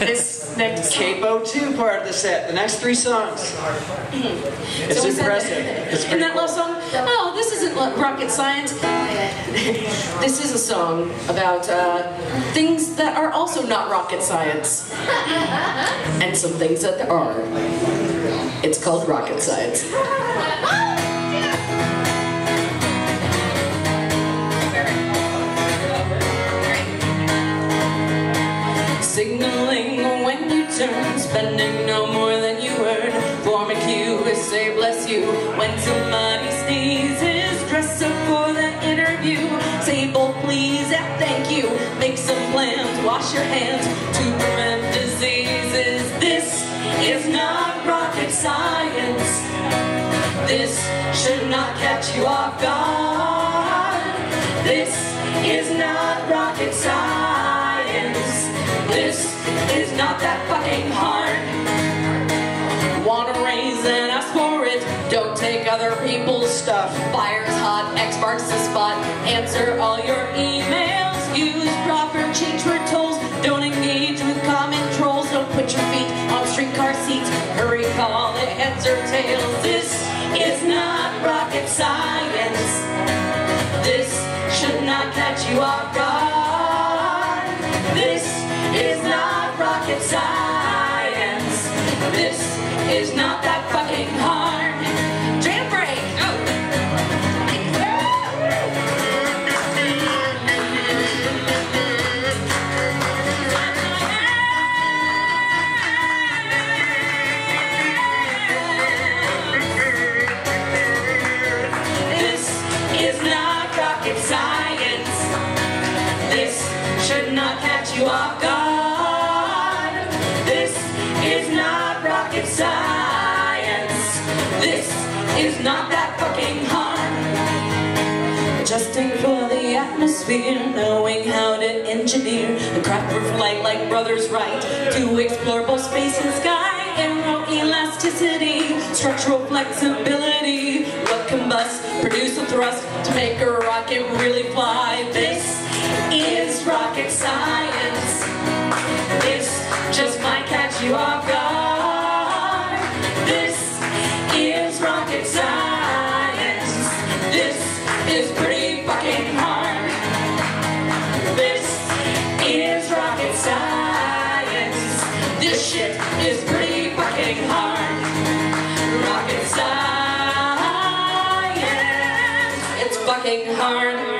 this next. Capo 2 part of the set, the next three songs. It's So impressive. that- It's in that love song, oh, this isn't rocket science. this is a song about uh, things that are also not rocket science. and some things that are. It's called rocket science. say bless you when somebody sneezes. Dress up for the interview, say both please and thank you. Make some plans, wash your hands to prevent diseases. This is not rocket science. This should not catch you off guard. This is not rocket science. This is not that fucking hard. Other people's stuff. Fire's hot, X marks the spot. Answer all your emails. Use proper change for tolls. Don't engage with common trolls. Don't put your feet on streetcar seats. Hurry, call it heads or tails. This is not rocket science. This should not catch you off guard. This is not rocket science. This is not not catch you off guard. This is not rocket science. This is not that fucking hard. Adjusting for the atmosphere, knowing how to engineer a craft for flight like brothers Wright to explore both space and sky. Aero elasticity, structural flexibility, what combust, produce a thrust to make a rocket really fly science. This just might catch you off guard. This is rocket science. This is pretty fucking hard. This is rocket science. This shit is pretty fucking hard. Rocket science. It's fucking hard.